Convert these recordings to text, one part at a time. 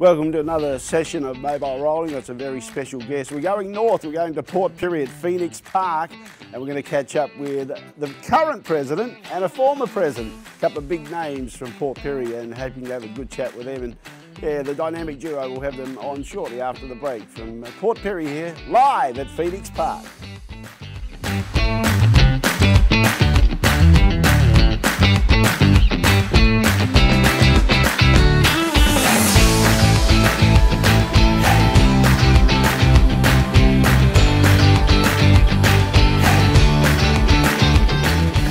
Welcome to another session of Mobile Rolling. That's a very special guest. We're going north. We're going to Port Pirie at Phoenix Park, and we're going to catch up with the current president and a former president. A couple of big names from Port Pirie, and hoping to have a good chat with them. And yeah, the dynamic duo will have them on shortly after the break from Port Pirie here, live at Phoenix Park.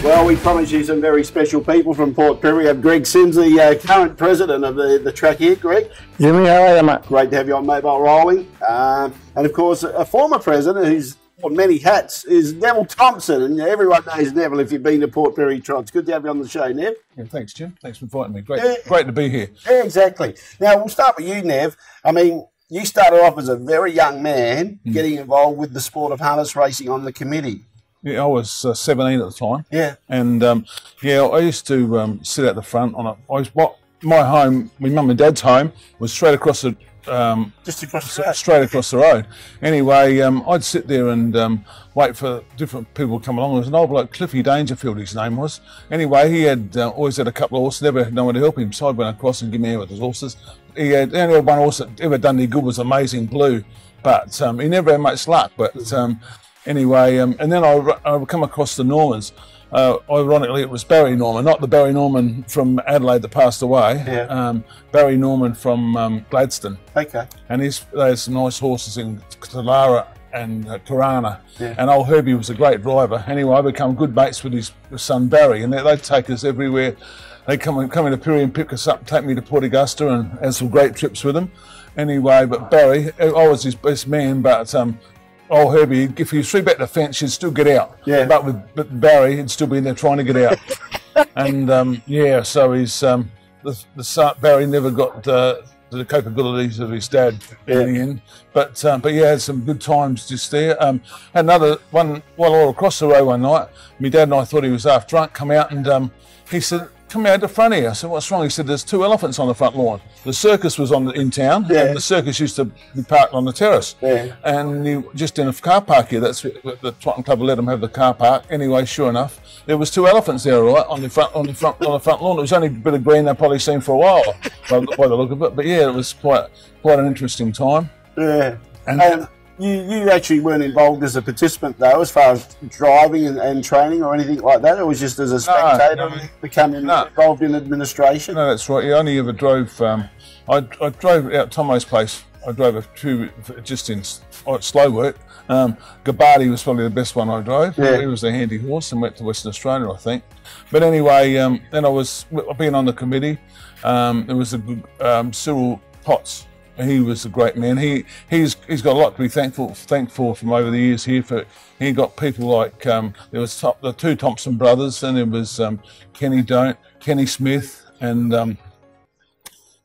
Well, we promise you some very special people from Port Pirie. We have Greg Sims, the uh, current president of the, the track here. Greg, Jimmy, how are you, mate? great to have you on Mobile Rolling. Um, and of course, a former president who's worn many hats is Neville Thomson. And everyone knows Neville if you've been to Port Pirie Trots. Good to have you on the show, Nev. Yeah, thanks, Jim. Thanks for inviting me. Great, Yeah. great to be here. Yeah, exactly. Now, we'll start with you, Nev. I mean, you started off as a very young man getting involved with the sport of harness racing on the committee. Yeah, I was uh, 17 at the time, Yeah. and um, yeah, I used to um, sit at the front on a. I was what my home, my mum and dad's home, was straight across the. Um, Just across the road. straight across the road. Anyway, um, I'd sit there and um, wait for different people to come along. There was an old bloke, Cliffy Dangerfield, his name was. Anyway, he had uh, always had a couple of horses, never had no one to help him. So I went across and give me a hand with his horses. He had the only one horse that ever done any good was Amazing Blue, but um, he never had much luck. But um, anyway, um, and then I, I would come across the Normans. Uh, ironically, it was Barry Norman, not the Barry Norman from Adelaide that passed away. Yeah. Um, Barry Norman from um, Gladstone Okay. and he's there's some nice horses in Talara and uh, Karana. Yeah. And old Herbie was a great driver. Anyway, I become good mates with his son Barry, and they, they'd take us everywhere. They come and come into Pirie and pick us up, take me to Port Augusta, and had some great trips with them. Anyway, but Barry, I was his best man, but um, old Herbie, if he was three back the fence, he'd still get out. Yeah. But with but Barry, he'd still be in there trying to get out. and um, yeah, so he's um, the, the son, Barry never got uh, the capabilities of his dad in the end. But um, but yeah, had some good times just there. Um, had another one while I was across the road one night. My dad and I thought he was half drunk. Come out and um, he said. Come out the front here. I said, what's wrong? He said, there's two elephants on the front lawn. The circus was on the, in town, Yeah. and the circus used to be parked on the terrace. Yeah. And you, just in a car park here, that's what the Trotting Club let them have the car park. Anyway, sure enough, there was two elephants there, right, on the front on the front on the front lawn. It was only a bit of green they'd probably seen for a while, by, by the look of it. But yeah, it was quite quite an interesting time. Yeah. And- Um, you, you actually weren't involved as a participant though, as far as driving and, and training or anything like that. It was just as a spectator, no. becoming No. involved in administration. No, that's right. You only ever drove. Um, I, I drove out Tomo's place. I drove a few just in oh, slow work. Um, Gabbardi was probably the best one I drove. Yeah. He was a handy horse and went to Western Australia, I think. But anyway, um, then I was being on the committee. Um, there was a um, Cyril Potts. He was a great man. He he's he's got a lot to be thankful thankful from over the years here. For he got people like um, there was top, the two Thompson brothers, and there was um, Kenny Don't, Kenny Smith, and um,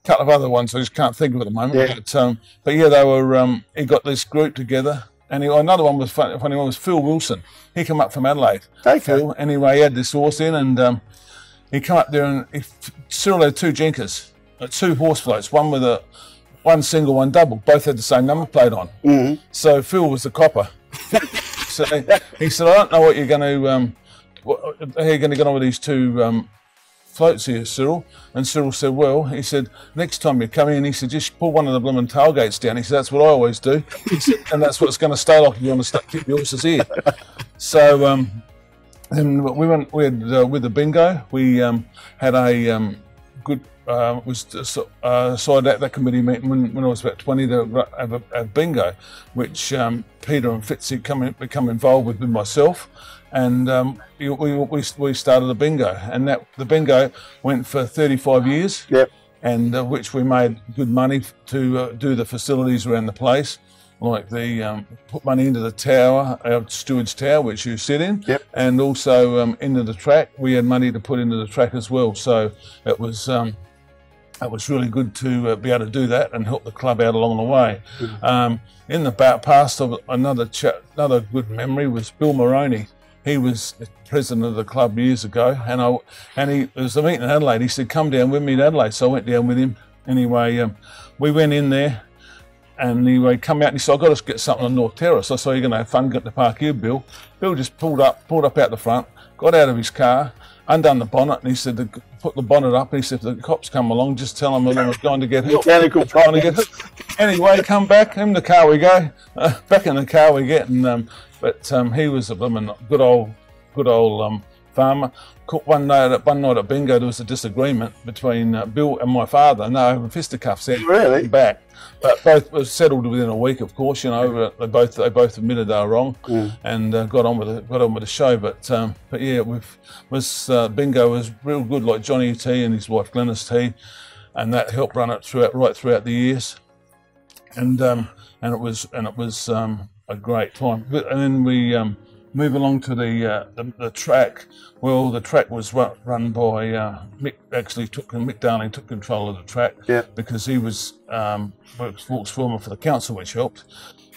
couple of other ones I just can't think of at the moment. Yeah. But, um, but yeah, they were. Um, he got this group together, and he, another one was funny, funny one was Phil Wilson. He came up from Adelaide. Okay. Phil. Anyway, he had this horse in, and um, he come up there, and he, Cyril had two jinkers, uh, two horse floats, one with a one single, one double. Both had the same number plate on. Mhm. So Phil was the copper. so he said, "I don't know what you're going to, um, how you're going to get on with these two um, floats here, Cyril." And Cyril said, "Well, he said next time you come in, he said just pull one of the blooming tailgates down." He said, "That's what I always do," he said, and that's what it's going to stay like if you want to keep your horses here. So um, then we went we had, uh, with the bingo. We um, had a um, good uh, was uh, at that committee meeting when, when I was about twenty to ru- have a, a bingo, which um, Peter and Fitzy come in, become involved with, with myself, and um, we, we, we started the bingo, and that the bingo went for thirty five years Yep. and uh, which we made good money to uh, do the facilities around the place, like the um, put money into the tower, our steward's tower, which you sit in, Yep. and also um, into the track. We had money to put into the track as well, so it was. Um, it was really good to uh, be able to do that and help the club out along the way. Um, in the past, another another good memory was Bill Maroney. He was president of the club years ago, and I and he was a meeting in Adelaide. He said, "Come down with me to Adelaide." So I went down with him, Anyway, um, we went in there and anyway, come out and he said, I've got to get something on North Terrace. I said, you're going to have fun, get the park here, Bill. Bill just pulled up, pulled up out the front, got out of his car, undone the bonnet, and he said, put the bonnet up. And he said, if the cops come along, just tell them I was going to get help. Mechanical Trying to get help. Anyway, come back, in the car we go. Uh, back in the car we get. And, um, but um, he was a blooming good old, good old um, farmer. One night, at, one night at bingo, there was a disagreement between uh, Bill and my father. No, fisticuffs out Really? back, but both were settled within a week. Of course, you know they both they both admitted they were wrong and uh, got on with it, got on with the show. But um, but yeah, with was uh, bingo was real good, like Johnny T and his wife Glennis T, and that helped run it throughout right throughout the years and um, and it was and it was um, a great time. But, and then we um, move along to the, uh, the the track. Well, the track was run, by uh, Mick. Actually, took Mick Darling took control of the track Yeah. because he was um, works, foreman for the council, which helped.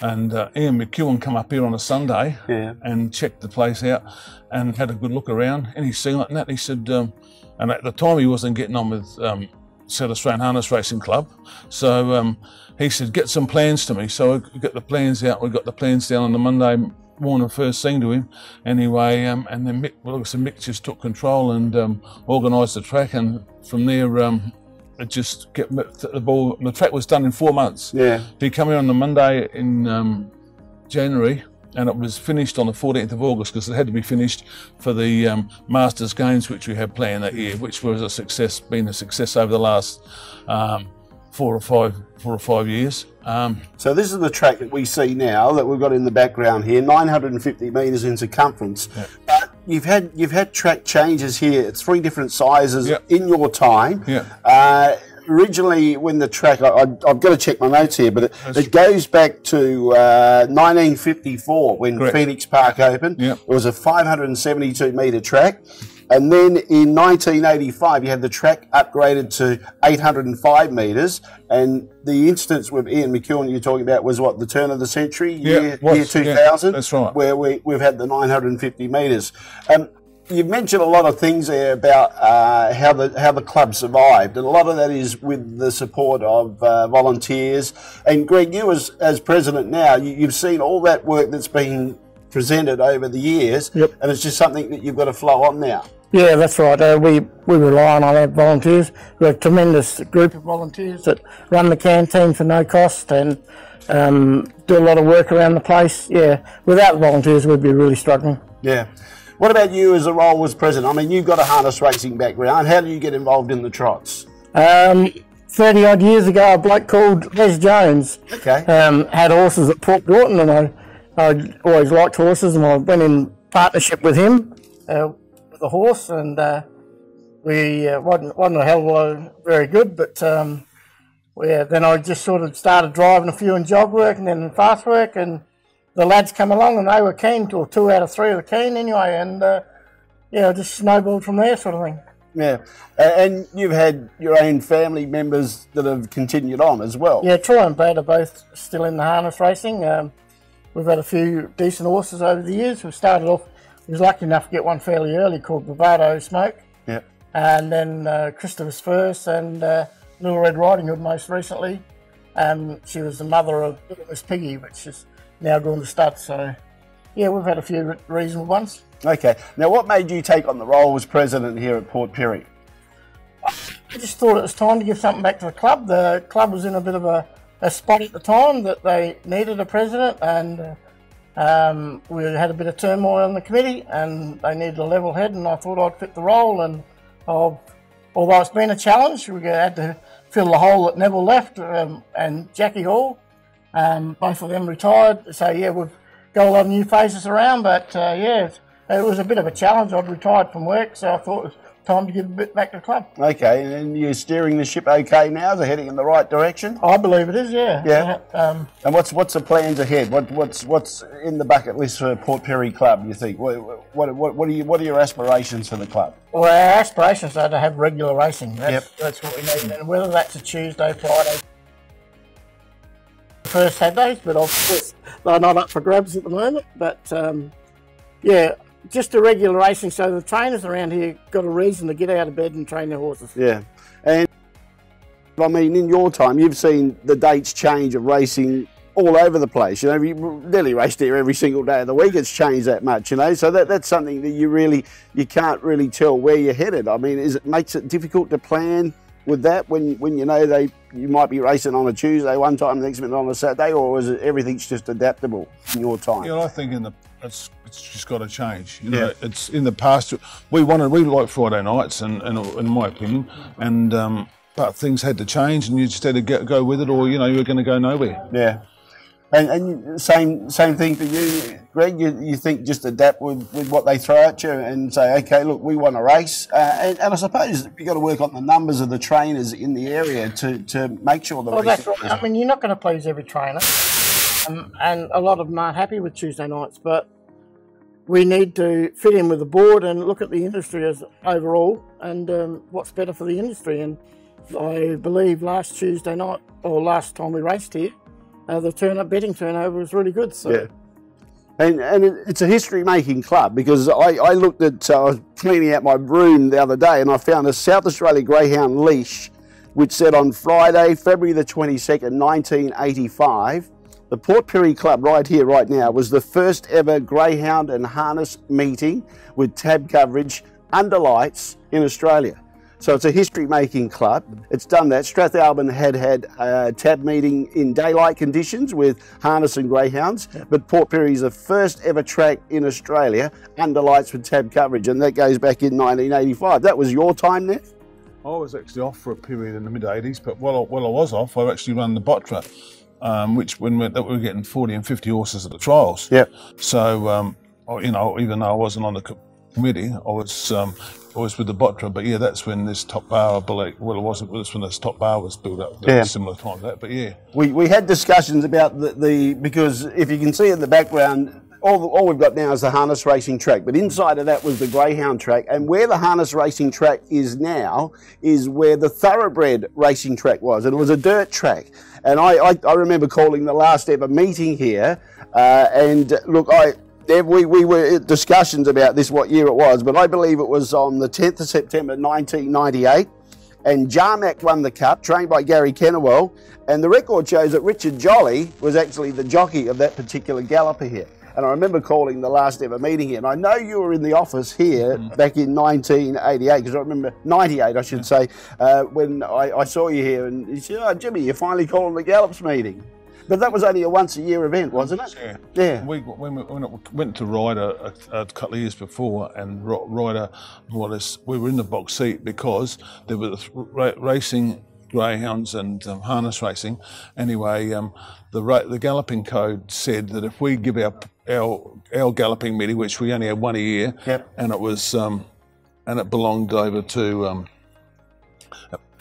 And uh, Ian McEwen come up here on a Sunday Yeah. and checked the place out and had a good look around. And he seen and that. He said, um, and at the time he wasn't getting on with um, South Australian Harness Racing Club. So um, he said, get some plans to me. So we got the plans out. We got the plans down on the Monday morning, first thing to him. Anyway, um, and then Mick, well, like Mick just took control and um, organised the track. And from there, um, it just get the ball. The track was done in four months. Yeah. He came here on the Monday in um, January, and it was finished on the 14th of August because it had to be finished for the um, Masters Games, which we had planned that year, which was a success, been a success over the last um, four or five, four or five years. Um, So this is the track that we see now that we've got in the background here, 950 metres in circumference. But you've had you've had track changes here, at three different sizes Yeah. in your time. Yeah. Uh, originally, when the track, I, I've got to check my notes here, but it, it goes back to uh, 1954 when Correct. Phoenix Park opened. Yeah. It was a 572 metre track. And then in 1985, you had the track upgraded to 805 metres. And the instance with Ian McEwen you're talking about was what, the turn of the century, Yeah, year, was, year yeah, 2000? that's right. Where we, we've had the 950 metres. Um, You've mentioned a lot of things there about uh, how the how the club survived, and a lot of that is with the support of uh, volunteers. And Greg, you as as president now, you, you've seen all that work that's been presented over the years, Yep. and it's just something that you've got to flow on now. Yeah, that's right. Uh, we we rely on our volunteers. We have a tremendous group of volunteers that run the canteen for no cost and um, do a lot of work around the place. Yeah, without volunteers, we'd be really struggling. Yeah. What about you as a role as president? I mean, you've got a harness racing background. How do you get involved in the trots? Um, Thirty odd years ago, a bloke called Les Jones Okay. um, had horses at Port Gorton, and I I always liked horses, and I went in partnership with him uh, a horse, and uh, we uh, wasn't wasn't a hell of a very good, but um, yeah, then I just sort of started driving a few in jog work and then in fast work, and the lads come along and they were keen to, or two out of three were keen anyway, and uh, yeah, just snowballed from there, sort of thing. Yeah. And you've had your own family members that have continued on as well. Yeah, Troy and Brad are both still in the harness racing. Um, we've had a few decent horses over the years. We started off, we was lucky enough to get one fairly early called Bravado Smoke, Yeah. and then uh, Christopher's first and uh, Little Red Riding Hood most recently. Um, she was the mother of Little Miss Piggy, which is now gone to stud. So, yeah, we've had a few reasonable ones. Okay. Now, what made you take on the role as president here at Port Pirie? I just thought it was time to give something back to the club. The club was in a bit of a, a spot at the time that they needed a president, and uh, um, we had a bit of turmoil in the committee, and they needed a level head, and I thought I'd fit the role. And I've, although it's been a challenge, we had to fill the hole that Neville left, um, and Jackie Hall, um, both of them retired. So yeah, we've got a lot of new faces around, but uh, yeah, it, was a bit of a challenge. I'd retired from work, so I thought time to give a bit back to the club. Okay. And you're steering the ship okay now? They're heading in the right direction? I believe it is, yeah. Yeah. Um, And what's what's the plans ahead? What what's what's in the bucket list for Port Pirie Club? You think? What what what, what are you what are your aspirations for the club? well, our aspirations are to have regular racing. That's, Yep. that's what we need. And whether that's a Tuesday, Friday, first Saturdays, but of course they're not up for grabs at the moment. But um, yeah, just a regular racing so the trainers around here got a reason to get out of bed and train their horses. Yeah. And I mean, in your time, you've seen the dates change of racing all over the place. You know, you nearly raced here every single day of the week. It's changed that much, you know. So that, that's something that you really you can't really tell where you're headed. I mean, is it makes it difficult to plan with that when when you know they you might be racing on a Tuesday one time, the next minute on a Saturday, or is it everything's just adaptable in your time? Yeah, I think in the it's it's just got to change. You know, yeah. it's in the past we wanted we like Friday nights, and, and in my opinion, and um, but things had to change, and you just had to get, go with it, or you know you were going to go nowhere. Yeah. And, and, same same thing for you, Greg. You, you think just adapt with, with what they throw at you and say, okay, look, we want a race. Uh, and, and, I suppose you've got to work on the numbers of the trainers in the area to, to make sure the. Well, that's right. I mean, you're not going to please every trainer, um, and a lot of them aren't happy with Tuesday nights. But we need to fit in with the board and look at the industry as overall and um, what's better for the industry. And I believe last Tuesday night or last time we raced here uh, the turn up betting turnover was really good. So. Yeah. And, and it's a history making club because I, I looked at, uh, I was cleaning out my room the other day and I found a South Australia Greyhound leash which said on Friday, February the 22nd, 1985, the Port Pirie Club right here, right now, was the first ever Greyhound and harness meeting with tab coverage under lights in Australia. So it's a history-making club. It's done that. Strathalbyn had had a tab meeting in daylight conditions with harness and greyhounds, but Port Pirie is the first ever track in Australia under lights with tab coverage, and that goes back in 1985. That was your time, Neff? I was actually off for a period in the mid 80s, but while I, while I was off, I actually ran the Botra, um, which when we, that we were getting 40 and 50 horses at the trials. Yep. So, um, you know, even though I wasn't on the committee, I was um, always with the Botra, but yeah, that's when this top bar, I believe, well, it wasn't, that's when this top bar was built up, yeah. similar time to that, but yeah. We, we had discussions about the, the, because if you can see in the background, all, all we've got now is the harness racing track, but inside of that was the greyhound track, and where the harness racing track is now is where the thoroughbred racing track was, and it was a dirt track. And I, I, I remember calling the last ever meeting here, uh, and look, I, we, we were discussions about this, what year it was, but I believe it was on the 10th of September 1998. And Jarmac won the cup, trained by Gary Kennewell. And the record shows that Richard Jolly was actually the jockey of that particular galloper here. And I remember calling the last ever meeting here. And I know you were in the office here mm. back in 1988, because I remember 98, I should yeah. say, uh, when I, I, saw you here. And you said, Oh, Jimmy, you're finally calling the Gallops meeting. But that was only a once a year event, wasn't it? Yeah. Yeah. We, when we, when went to Ryder a, a, couple of years before, and Ryder, was, we were in the box seat because there was racing greyhounds and um, harness racing. Anyway, um, the the galloping code said that if we give our our, our galloping meeting, which we only had one a year, yep. and it was um, and it belonged over to um,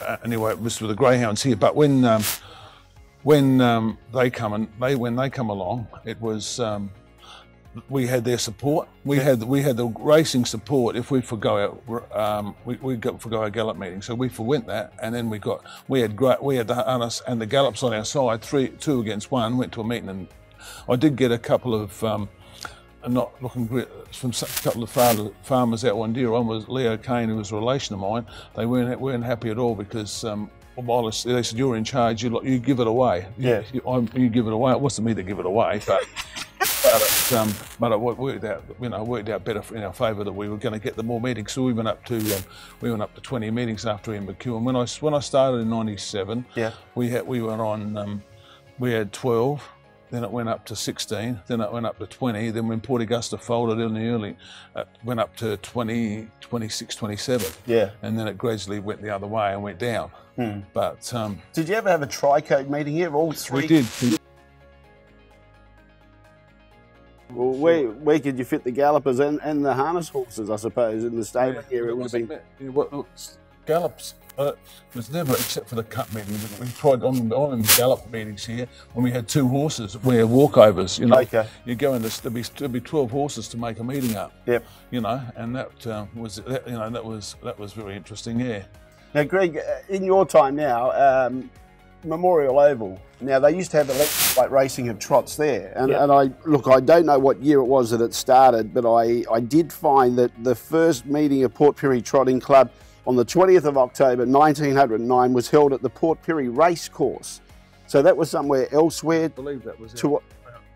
uh, anyway, it was for the greyhounds here. But when um, when um, they come and they when they come along, it was um, we had their support. We had we had the racing support. If we forgo our um, we we got forgo our gallop meeting, so we forwent that, and then we got we had great we had the us and the gallops on our side, three two against one. Went to a meeting, and I did get a couple of. Um, not looking great from a couple of farmers out one deer. One was Leo Kane, who was a relation of mine. They weren't weren't happy at all because um, Wallace, they said, you're in charge, you, you give it away. Yeah. You, you, give it away. It wasn't me to give it away, but, but, it, um, but it worked out, you know, worked out better in our favour that we were going to get the more meetings. So we went up to, um, we went up to 20 meetings after Ian McEwen. When I, when I started in 97, yeah. we had, we were on, um, we had 12 then it went up to 16, then it went up to 20. Then when Port Augusta folded in the early, it went up to 20, 26, 27. Yeah. And then it gradually went the other way and went down. Hmm. But um, did you ever have a tri-code meeting here? All three. We did. Well, where, where could you fit the gallopers and, and the harness horses, I suppose, in the stable yeah, here? It would have been. Gallops uh, it was never, except for the cup meetings, we tried on, on gallop meetings here when we had two horses where walkovers, you know. Okay. You go in, there'd be, there'd be 12 horses to make a meeting up. Yep. You know, and that uh, was, that, you know, that was, that was very interesting, yeah. Now, Greg, uh, in your time now, um, Memorial Oval. Now they used to have electric light racing of trots there, and, yep. and I look. I don't know what year it was that it started, but I, I did find that the first meeting of Port Pirie Trotting Club on the 20th of October 1909 was held at the Port Pirie Racecourse. So that was somewhere elsewhere. I believe that was To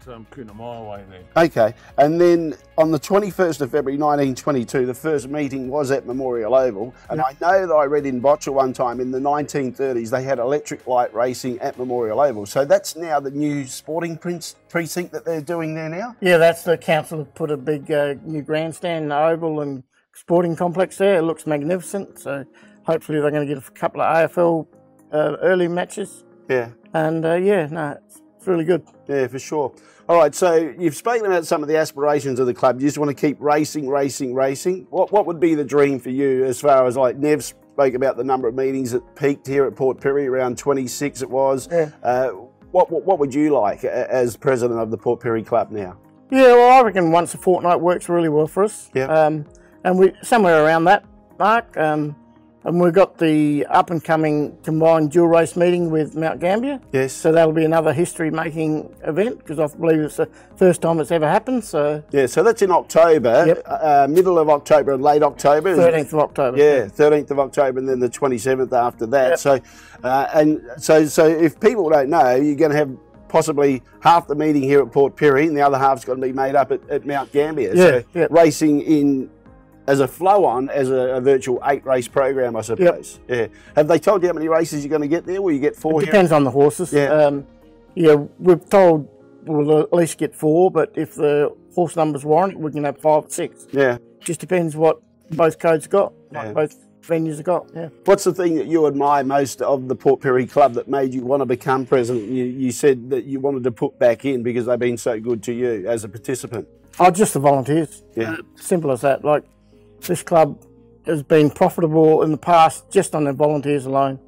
um, Coonamarra way there. Okay, and then on the 21st of February 1922, the first meeting was at Memorial Oval. And I know that I read in Botcher one time in the 1930s they had electric light racing at Memorial Oval. So that's now the new sporting prince- precinct that they're doing there now? Yeah, that's the council have put a big uh, new grandstand, oval, and sporting complex there. It looks magnificent. So hopefully they're going to get a couple of AFL uh, early matches. Yeah. And uh, yeah, no, it's really good. Yeah, for sure. All right, so you've spoken about some of the aspirations of the club. You just want to keep racing, racing, racing. What what would be the dream for you as far as like Nev spoke about the number of meetings that peaked here at Port Pirie, around 26 it was. Yeah. Uh, what, what what would you like as president of the Port Pirie Club now? Yeah, well, I reckon once a fortnight works really well for us. Yeah. Um, and we somewhere around that mark. Um, and we've got the up and coming combined dual race meeting with Mount Gambier. Yes. So that'll be another history making event because I believe it's the first time it's ever happened. So Yeah, so that's in October, Yep. uh, middle of October and late October. 13th of October. Yeah, 13th of October and then the 27th after that. Yep. So, uh, and so, so if people don't know, you're going to have possibly half the meeting here at Port Pirie and the other half's going to be made up at, at Mount Gambier. Yeah, so yep. racing in as a flow on as a, a virtual eight race program, I suppose. Yeah. Have they told you how many races you're going to get there? Will you get four It here? depends on the horses. Yeah. Um, yeah, we've told we'll at least get four, but if the horse numbers warrant, we can have five, six. Yeah. Just depends what both codes got, like Yeah. both venues have got. Yeah. What's the thing that you admire most of the Port Pirie Club that made you want to become president? You, you said that you wanted to put back in because they've been so good to you as a participant. Oh, just the volunteers. Yeah. Uh, simple as that. Like this club has been profitable in the past just on the volunteers alone,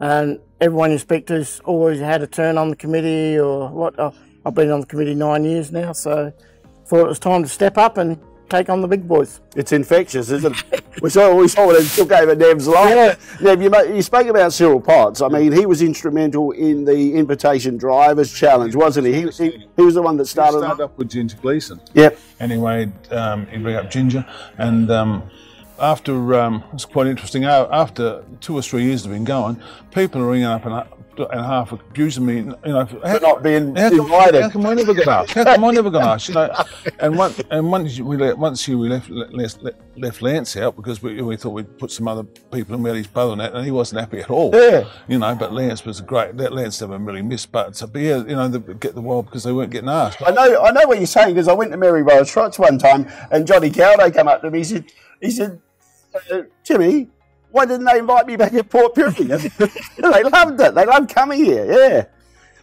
and everyone you speak to has always had a turn on the committee or what. Uh, I've been on the committee nine years now, so thought it was time to step up and take on the big boys. It's infectious, isn't it? We saw we saw when it took over Nev's life. Nev, you, you spoke about Cyril Potts. I mean, he was instrumental in the Invitation Drivers Challenge, wasn't he? He, he, he was the one that started. Started up with Ginger Gleason. Yep. Anyway, um, he bring up Ginger, and um, after um, it's quite interesting. After two or three years of been going, people are ringing up and, and half accusing me, you know, for not being how come, invited. How come I never got asked? How come I never got asked? You know, and one, and once we let, once you we left left, left, left Lance out because we, we thought we'd put some other people in, we had his brother and that, and he wasn't happy at all. Yeah. You know, but Lance was great. That Lance never really missed, but yeah, you know, get the wild because they weren't getting asked. I know, I know what you're saying because I went to Maryborough Trots one time, and Johnny Cowday came up to me. He said, "He said, uh, Jimmy, why didn't they invite me back at Port Pirie? they loved it. They loved coming here. Yeah."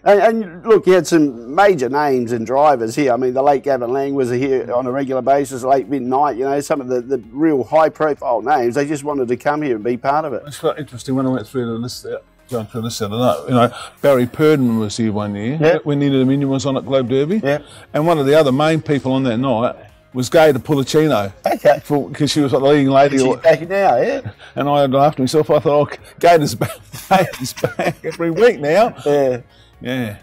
And, and look, you had some major names and drivers here. I mean, the late Gavin Lang was here on a regular basis, late midnight. You know, some of the, the real high-profile names. They just wanted to come here and be part of it. It's quite interesting when I went through the list there. Going through the list the other you know, Barry Purdon was here one year Yeah. when Inter Dominion was on at Globe Derby. Yeah. And one of the other main people on that night was Gay to Pulicino. Okay. Because she was like the leading lady. She's or- back now, yeah. and I laughed to myself. I thought, oh, Gator's back. Gator's back every week now. Yeah. Yeah.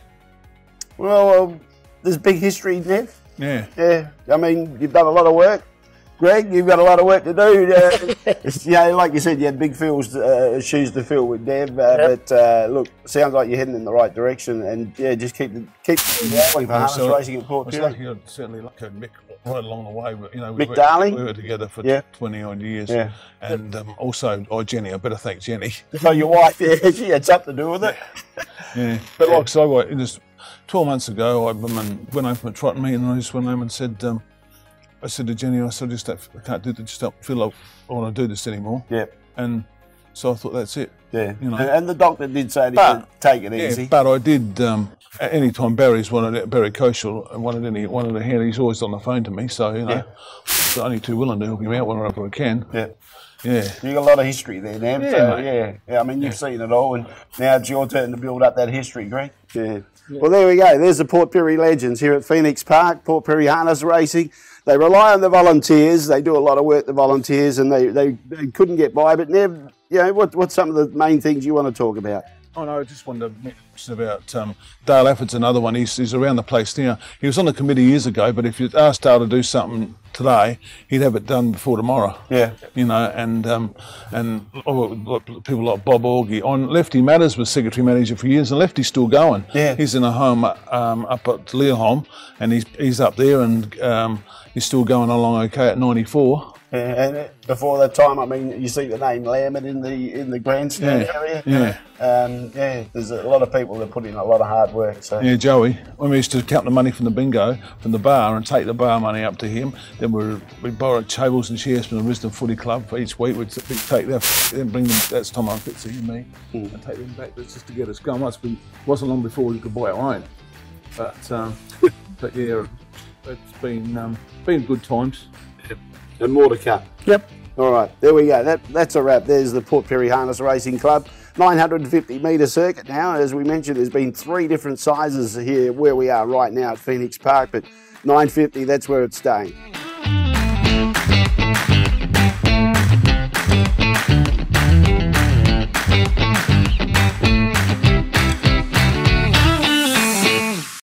Well, um, there's big history, Nev. Yeah. Yeah, I mean, you've done a lot of work. Greg, you've got a lot of work to do. Uh, it's, you know, like you said, you had big feels, uh, shoes to fill with Dev. Uh, But uh, look, sounds like you're heading in the right direction. And yeah, just keep the, keep going for harness So, racing at Port I was Pirie. lucky, I'd certainly lucky Mick right along the way. But, you know, we Mick were, Darling? We were together for Yeah. 20 odd years. Yeah. And um, also, oh, Jenny, I better thank Jenny. So your wife, yeah, she had something to do with it. Yeah. But like so, I, just 12 months ago, I went and over to Trot meeting and I just went home and said, um, I said to Jenny, I said, I just don't, I can't do this, just don't feel like I want to do this anymore. Yeah, And so I thought, that's it. yeah. You know. and, and the doctor did say to But- you, take it Yeah, easy. but I did. Um, at any time Barry's wanted it, Barry Koshel wanted any wanted a hand, he's always on the phone to me. So you know, I'm only too willing to help him out whenever I can. yeah. Yeah, You got a lot of history there, Nev. Yeah, so, mate. yeah, yeah. I mean, you've seen it all, and now it's your turn to build up that history, Greg. Yeah. Well, there we go. There's the Port Pirie legends here at Phoenix Park, Port Pirie Harness Racing. They rely on the volunteers. They do a lot of work, the volunteers, and they, they, they couldn't get by. But Nev, know, what, what's some of the main things you want to talk about? Oh no, I just wanted to mention about um, Dale Afford's another one. He's, he's around the place now. He was on the committee years ago, but if you asked Dale to do something today, he'd have it done before tomorrow. Yeah. You know, and um, and oh, people like Bob Augie. On Lefty Matters was secretary manager for years, and Lefty's still going. Yeah. He's in a home um, up at Leoholm, and he's he's up there, and um, he's still going along okay at 94. And uh, before that time, I mean, you see the name Lambert in the in the grandstand Yeah, area. yeah. Um, yeah, there's a lot of people that put in a lot of hard work. So Yeah, Joey. When we used to count the money from the bingo, from the bar, and take the bar money up to him, then we we borrow tables and chairs from the Risdon Footy Club for each week. We'd take them, then bring them. That's Tom and Fitzy and me, and take them back just to get us going. Must be wasn't long before we could buy our own, but um, but yeah, it's been um, been good times. And more to come. Yep. All right, there we go. That, that's a wrap. There's the Port Pirie Harness Racing Club. 950 metre circuit now. As we mentioned, there's been three different sizes here where we are right now at Phoenix Park, but 950, that's where it's staying.